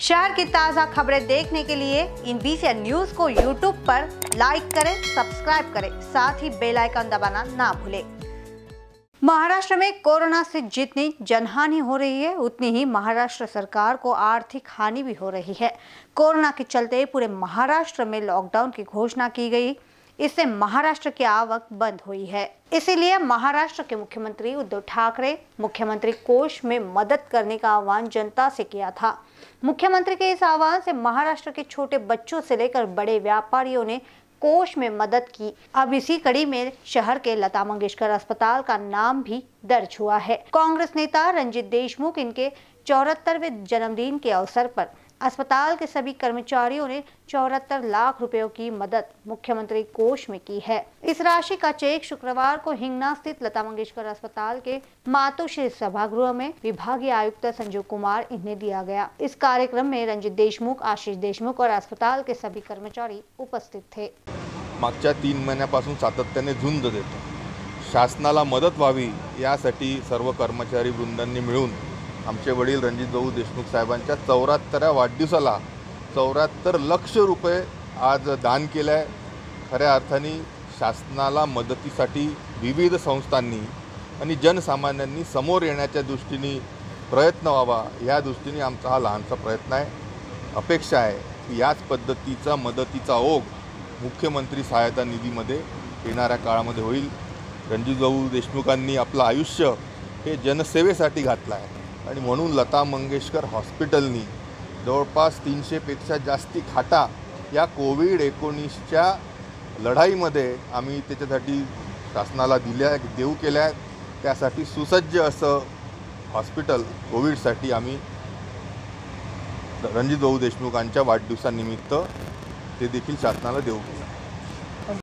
शहर की ताज़ा खबरें देखने के लिए इन बीसी न्यूज़ को यूट्यूब पर लाइक करें सब्सक्राइब करें, साथ ही बेल आइकन दबाना ना भूलें। महाराष्ट्र में कोरोना से जितनी जनहानि हो रही है, उतनी ही महाराष्ट्र सरकार को आर्थिक हानि भी हो रही है। कोरोना के चलते पूरे महाराष्ट्र में लॉकडाउन की घोषणा की गई। इससे महाराष्ट्र की आवक बंद हुई है। इसीलिए महाराष्ट्र के मुख्यमंत्री उद्धव ठाकरे मुख्यमंत्री कोष में मदद करने का आह्वान जनता से किया था। मुख्यमंत्री के इस आह्वान से महाराष्ट्र के छोटे बच्चों से लेकर बड़े व्यापारियों ने कोष में मदद की। अब इसी कड़ी में शहर के लता मंगेशकर अस्पताल का नाम भी दर्ज हुआ है। कांग्रेस नेता रंजित देशमुख इनके चौहत्तरवे जन्मदिन के अवसर पर अस्पताल के सभी कर्मचारियों ने चौहत्तर लाख रुपयों की मदद मुख्यमंत्री कोष में की है। इस राशि का चेक शुक्रवार को हिंगना स्थित लता मंगेशकर अस्पताल के मातोश्री सभागृह में विभागीय आयुक्त संजीव कुमार इन्हें दिया गया। इस कार्यक्रम में रंजित देशमुख, आशीष देशमुख और अस्पताल के सभी कर्मचारी उपस्थित थे। मागच्या तीन महिन्यापासून सातत्याने झुंज देतो। शासनाला मदत व्हावी यासाठी सर्व कर्मचारी वृंदांनी मिळून आमचे वडील रणजित भाऊ देशमुख साहेबांच्या चौऱ्याहत्तऱ्या वाढदिवसाला चौऱ्याहत्तर लक्ष रुपये आज दान केलं आहे खऱ्या अर्थाने शासनाला मदतीसाठी विविध संस्थांनी आणि जनसामान्यांनी समोर येण्याच्या दृष्टीने प्रयत्न व्हावा या दृष्टीने आमचा हा लहानसा प्रयत्न आहे. अपेक्षा आहे की याच पद्धतीचा मदतीचा ओघ मुख्यमंत्री सहायता निधीमध्ये येणाऱ्या काळामध्ये होईल. रणजितभाऊ देशमुखांनी आपलं आयुष्य हे जनसेवेसाठी घातलं आहे आणि म्हणून लता मंगेशकर हॉस्पिटलनी जवळपास तीनशेपेक्षा जास्ती खाटा या कोविड एकोणीसच्या लढाईमध्ये आम्ही त्याच्यासाठी शासनाला दिल्या देऊ केल्या त्यासाठी सुसज्ज असं हॉस्पिटल कोविडसाठी आम्ही रणजित भाऊ देशमुखांच्या वाढदिवसानिमित्त ते देखील शासनाला देऊ. केलं